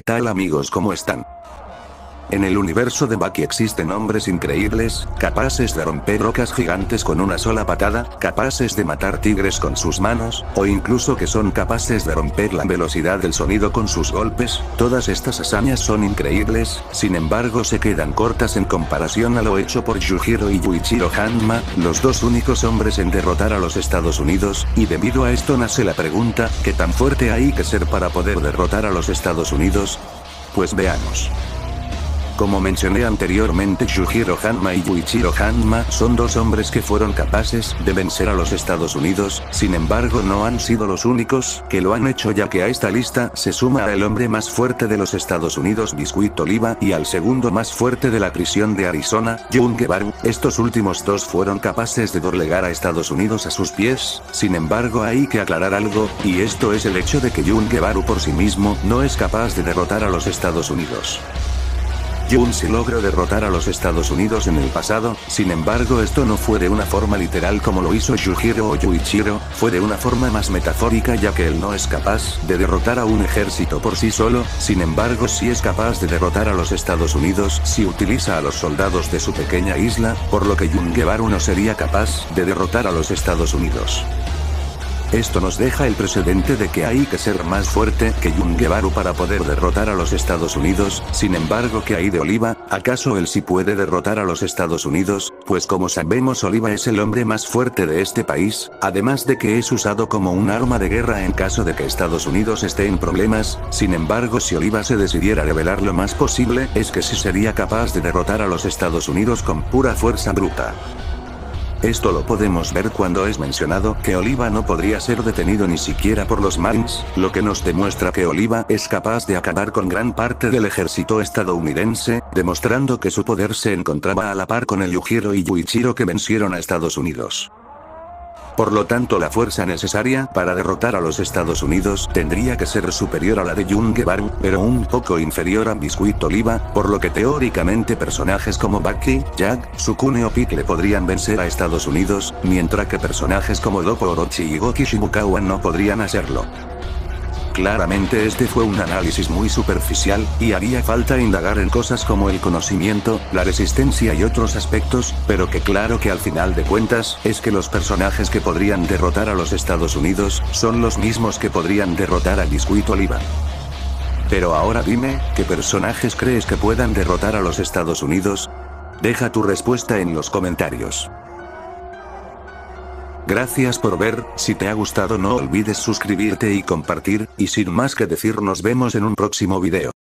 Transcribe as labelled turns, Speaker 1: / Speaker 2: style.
Speaker 1: tal amigos cómo están? En el universo de Baki existen hombres increíbles, capaces de romper rocas gigantes con una sola patada, capaces de matar tigres con sus manos, o incluso que son capaces de romper la velocidad del sonido con sus golpes, todas estas hazañas son increíbles, sin embargo se quedan cortas en comparación a lo hecho por Yujiro y Yuichiro Hanma, los dos únicos hombres en derrotar a los Estados Unidos, y debido a esto nace la pregunta, ¿qué tan fuerte hay que ser para poder derrotar a los Estados Unidos? Pues veamos. Como mencioné anteriormente Yujiro Hanma y Yuichiro Hanma son dos hombres que fueron capaces de vencer a los Estados Unidos, sin embargo no han sido los únicos que lo han hecho ya que a esta lista se suma al hombre más fuerte de los Estados Unidos Biscuit Oliva y al segundo más fuerte de la prisión de Arizona, Jun Guevara. Estos últimos dos fueron capaces de doblegar a Estados Unidos a sus pies, sin embargo hay que aclarar algo, y esto es el hecho de que Jun Guevara por sí mismo no es capaz de derrotar a los Estados Unidos. Jun sí logró derrotar a los Estados Unidos en el pasado, sin embargo esto no fue de una forma literal como lo hizo Yujiro o Yuichiro, fue de una forma más metafórica ya que él no es capaz de derrotar a un ejército por sí solo, sin embargo sí es capaz de derrotar a los Estados Unidos si utiliza a los soldados de su pequeña isla, por lo que Jun Guevara no sería capaz de derrotar a los Estados Unidos. Esto nos deja el precedente de que hay que ser más fuerte que Jun Guevara para poder derrotar a los Estados Unidos, sin embargo que hay de Oliva, ¿acaso él sí puede derrotar a los Estados Unidos? Pues como sabemos Oliva es el hombre más fuerte de este país, además de que es usado como un arma de guerra en caso de que Estados Unidos esté en problemas, sin embargo si Oliva se decidiera revelar lo más posible es que sí sería capaz de derrotar a los Estados Unidos con pura fuerza bruta. Esto lo podemos ver cuando es mencionado que Oliva no podría ser detenido ni siquiera por los Marines, lo que nos demuestra que Oliva es capaz de acabar con gran parte del ejército estadounidense, demostrando que su poder se encontraba a la par con el Yujiro y Yuichiro que vencieron a Estados Unidos. Por lo tanto la fuerza necesaria para derrotar a los Estados Unidos tendría que ser superior a la de Jun Guevara, pero un poco inferior a Biscuit Oliva, por lo que teóricamente personajes como Bucky, Jack, Sukune o Pete le podrían vencer a Estados Unidos, mientras que personajes como Dopo Orochi y Goki Shibukawa no podrían hacerlo. Claramente este fue un análisis muy superficial, y haría falta indagar en cosas como el conocimiento, la resistencia y otros aspectos, pero que claro que al final de cuentas, es que los personajes que podrían derrotar a los Estados Unidos, son los mismos que podrían derrotar a Biscuit Oliva. Pero ahora dime, ¿qué personajes crees que puedan derrotar a los Estados Unidos? Deja tu respuesta en los comentarios. Gracias por ver, si te ha gustado no olvides suscribirte y compartir, y sin más que decir nos vemos en un próximo video.